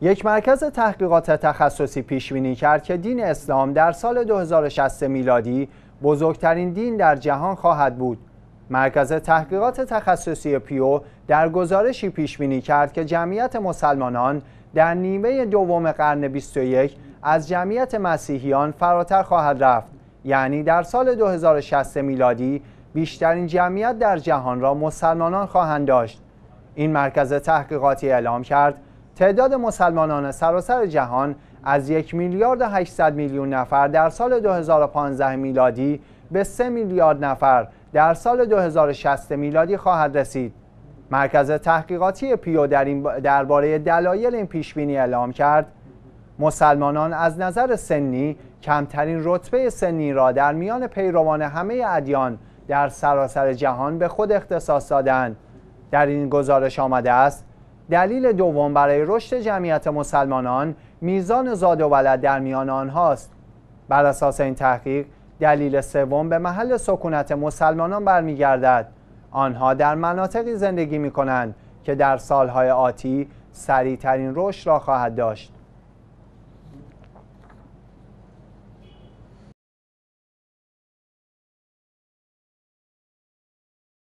یک مرکز تحقیقات تخصصی پیش بینی کرد که دین اسلام در سال 2060 میلادی بزرگترین دین در جهان خواهد بود. مرکز تحقیقات تخصصی پیو در گزارشی پیش بینی کرد که جمعیت مسلمانان در نیمه دوم قرن 21 از جمعیت مسیحیان فراتر خواهد رفت. یعنی در سال 2060 میلادی بیشترین جمعیت در جهان را مسلمانان خواهند داشت. این مرکز تحقیقاتی اعلام کرد تعداد مسلمانان سراسر جهان از یک میلیارد 800 میلیون نفر در سال 2015 میلادی به 3 میلیارد نفر در سال 2060 میلادی خواهد رسید. مرکز تحقیقاتی پیو در این درباره دلایل این پیشبینی اعلام کرد مسلمانان از نظر سنی کمترین رتبه سنی را در میان پیروان همه ادیان در سراسر جهان به خود اختصاص دادند در این گزارش آمده است دلیل دوم برای رشد جمعیت مسلمانان میزان زاد و ولد در میان آنهاست. بر اساس این تحقیق دلیل سوم به محل سکونت مسلمانان برمیگردد. آنها در مناطقی زندگی می کنند که در سالهای آتی سریعترین رشد را خواهد داشت.